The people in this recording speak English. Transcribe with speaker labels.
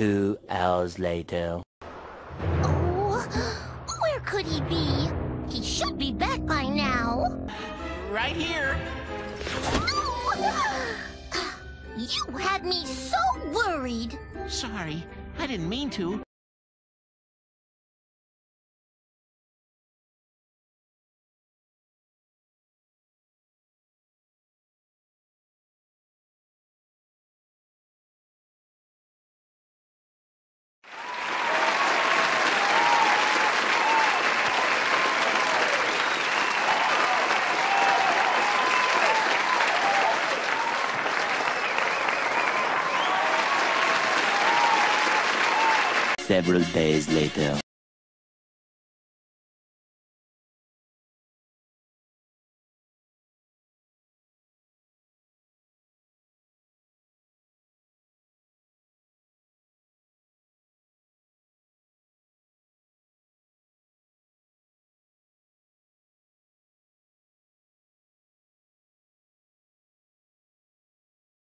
Speaker 1: Two hours later.
Speaker 2: Oh, where could he be? He should be back by now.
Speaker 3: Right here.
Speaker 2: You had me so worried.
Speaker 3: Sorry, I didn't mean to.
Speaker 1: Several days later.